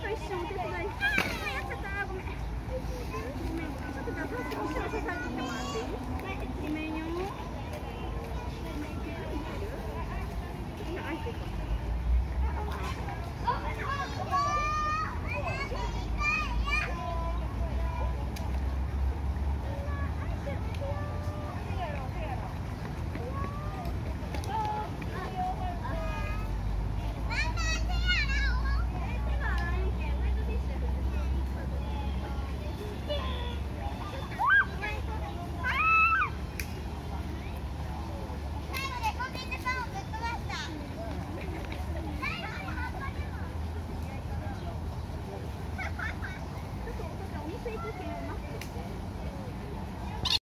最凶就是那